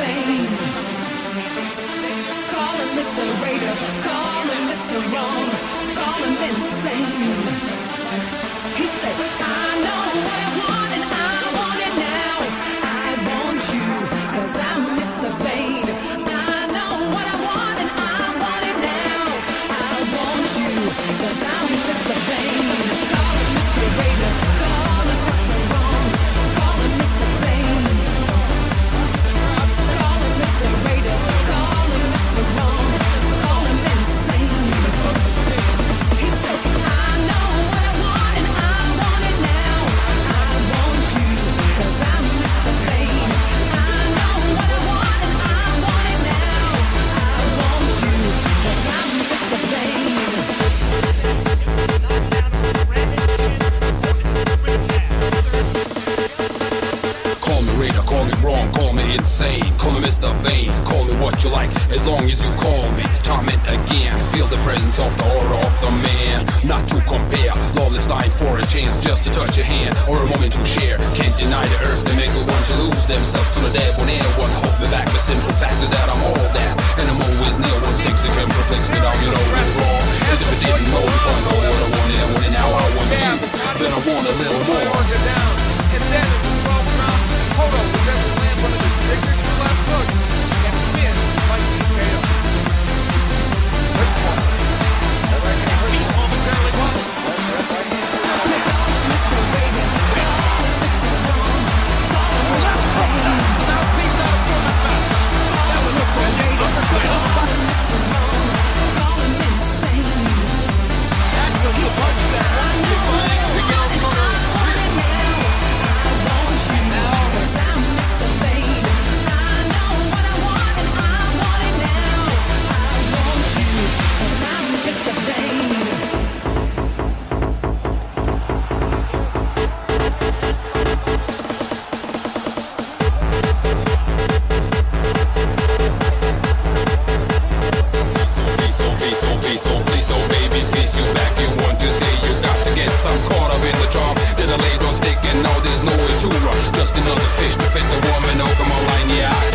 insane. Call him Mr. Raider, call him Mr. Wrong. Call me Raider, call me wrong, call me insane. Call me Mr. Vain, call me what you like, as long as you call me. Time and again, feel the presence of the aura of the man. Not to compare, lawless lying for a chance just to touch a hand or a moment to share. Can't deny the earth that makes the bunch to lose themselves to the devil. And what hold please, so please, so baby, please you back. You want to stay, you got to get some caught up in the charm. Did I lay on thick and now there's no way to run. Just another fish to fit the woman. Oh, come line, yeah,